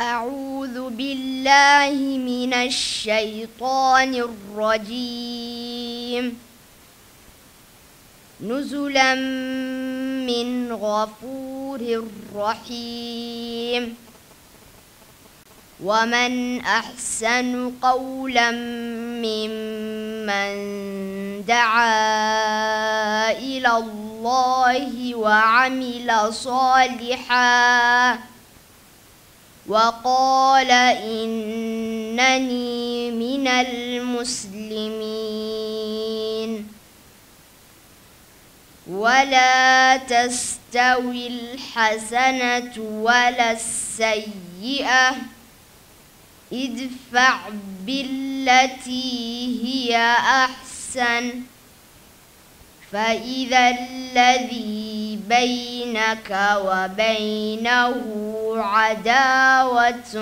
أعوذ بالله من الشيطان الرجيم. نزلا من غفور رحيم. ومن أحسن قولا ممن دعا إلى الله وعمل صالحا وقال إنني من المسلمين. ولا تستوي الحسنة ولا السيئة. ادفع بالتي هي أحسن. فإذا الذي بينك وبينه عداوة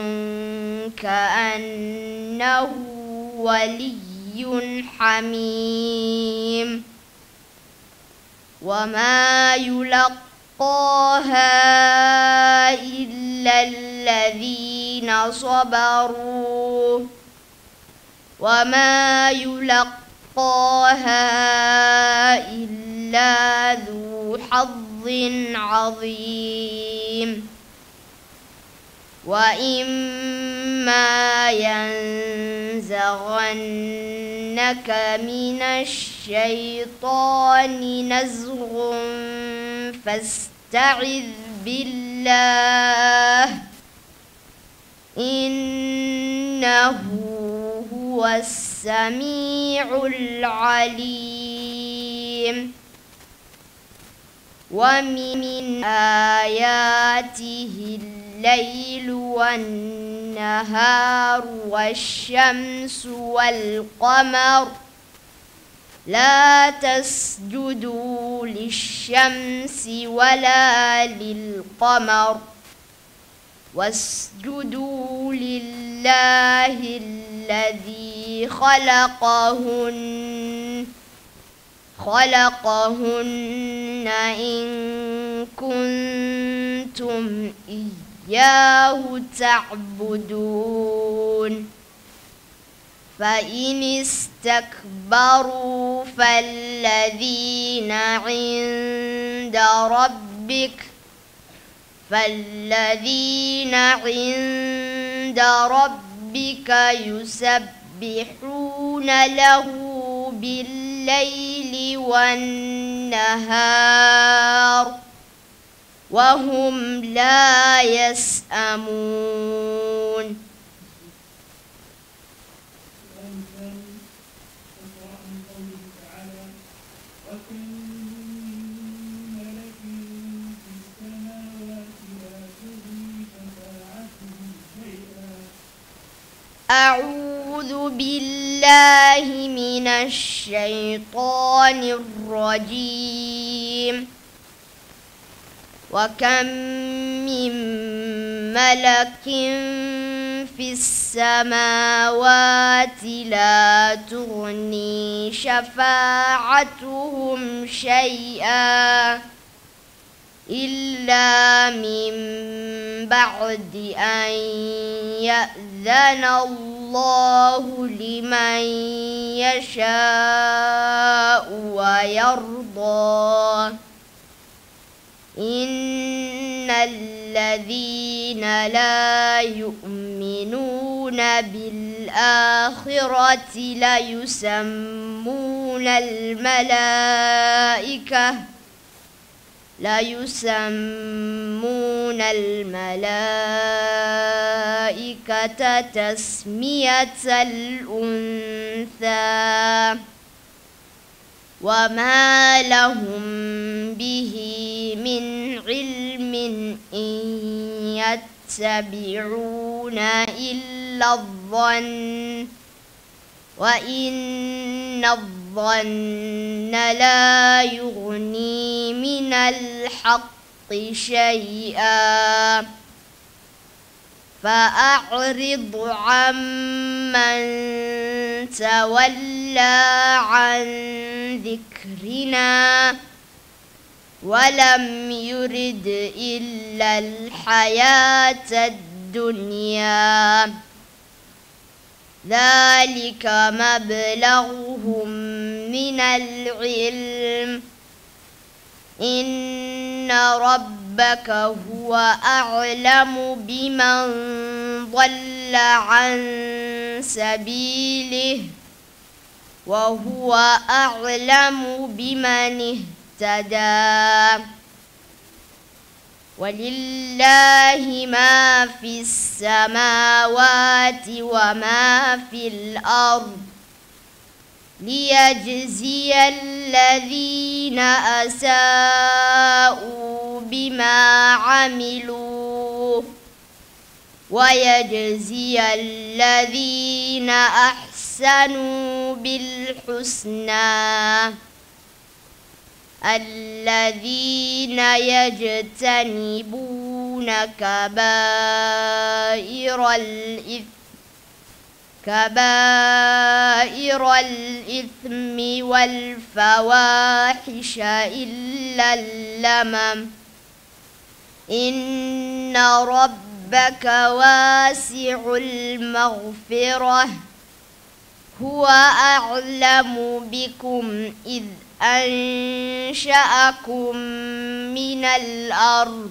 كأنه ولي حميم وما يلقاها إلا الذين صبروا وما يلقاها عظيم. وإما ينزغنك من الشيطان نزغ فاستعذ بالله. إنه هو السميع العليم. ومن آياته الليل والنهار والشمس والقمر لا تسجدوا للشمس ولا للقمر واسجدوا لله الذي خلقهن خلقهن إن كنتم إياه تعبدون. فإن استكبروا فالذين عند ربك فالذين عند ربك يسبحون له بالليل والنهار وهم لا يسأمون. أعوذ بالله من الشيطان الرجيم. وكم من ملك في السماوات لا تغني شفاعتهم شيئا إلا من بعد أن يأذن الله لمن يشاء ويرضى. إن الذين لا يؤمنون بالآخرة ليسمون الملائكة لا يسمون الملائكة تسمية الأنثى. وما لهم به من علم إن يتبعون إلا الظن. وإن الظن لا يغني من الحق شيئا. فأعرض عمن تولى عن ذكرنا ولم يرد إلا الحياة الدنيا. ذلك مبلغهم من العلم. إن ربك هو أعلم بمن ضل عن سبيله وهو أعلم بمن اهتدى. ولله ما في السماوات وما في الأرض. ليجزي الذين أساءوا بما عملوا ويجزي الذين أحسنوا بالحسنى الذين يجتنبون كبائر الإثم كبائر الإثم والفواحش إلا اللمم. إن ربك واسع المغفرة. هو أعلم بكم إذ أنشأكم من الأرض.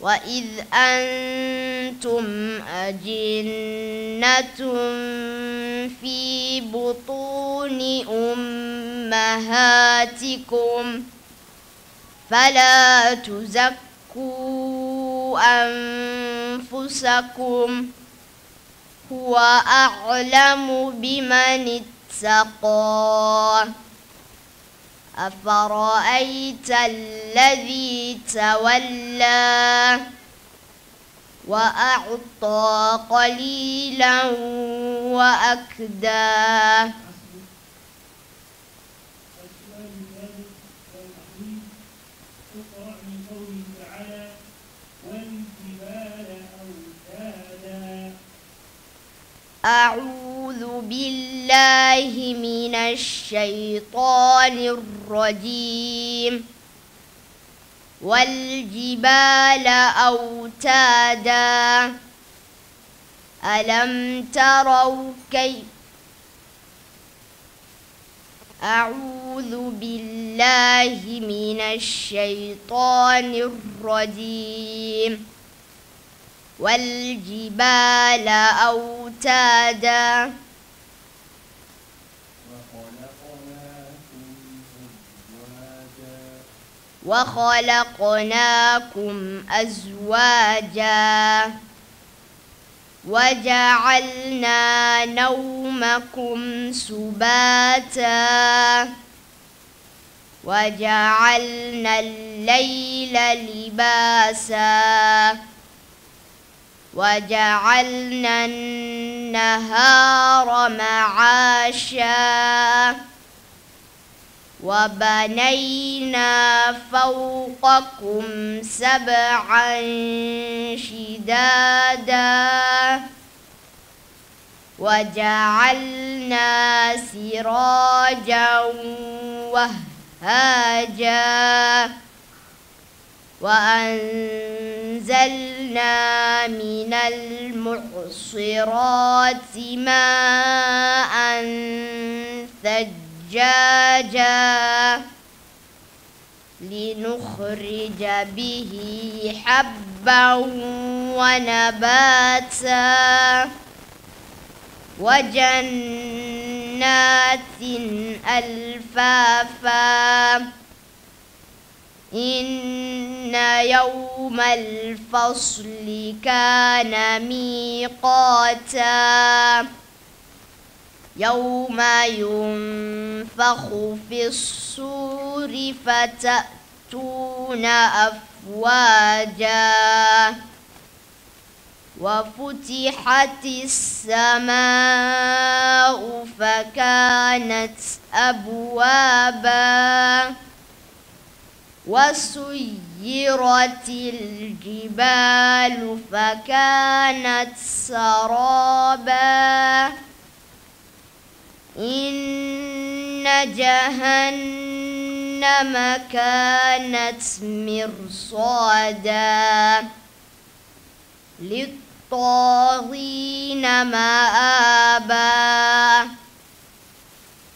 وإذ أنتم أجنة في بطون أمهاتكم فلا تزكوا أنفسكم هو أعلم بمن اتقى أفرأيت الذي تولى وأعطى قليلا وأكدى؟ أعوذ بالله من الشيطان الرجيم. والجبال أوتادا. ألم تروا كيف؟ أعوذ بالله من الشيطان الرجيم. والجبال أوتادا. وخلقناكم أزواجا وجعلنا نومكم سباتا وجعلنا الليل لباسا وجعلنا النهار معاشا وبنينا فوقكم سبعا شدادا وجعلنا سراجا وهاجا وأنزلنا من المعصرات ماء ثجاجا لنخرج به حبا ونباتا وجنات ألفافا. إن يوم الفصل كان ميقاتا. يوم ينفخ في الصور فتأتون أفواجا. وفتحت السماء فكانت أبوابا. وسيرت الجبال فكانت سرابا. إن جهنم كانت مرصادا للطاغين مآبا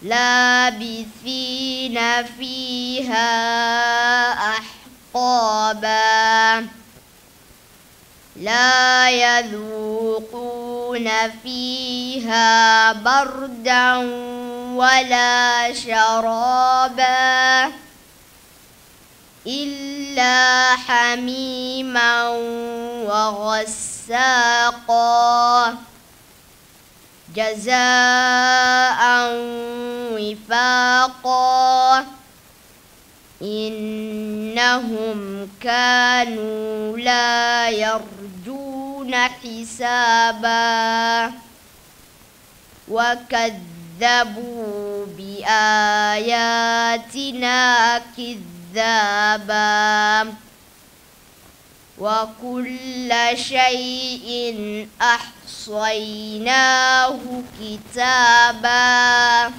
لابثين فيها أحقابا لا يذوقون فيها بردا ولا شرابا إلا حميما وغساقا جزاء وفاقا إنهم كانوا لا يرجون حسابا وكذبوا بآياتنا كذابا وكل شيء أحصيناه كتابا